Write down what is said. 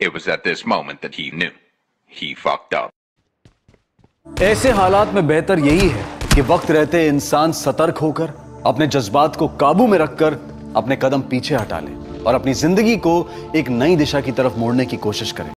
It was at this moment that he knew. He fucked up. ऐसे हालात में बेहतर यही है कि वक्त रहते इंसान सतर्क होकर अपने जज्बात को काबू में रखकर अपने कदम पीछे हटा ले और अपनी ज़िंदगी को एक नई दिशा की तरफ़ मोड़ने की कोशिश करें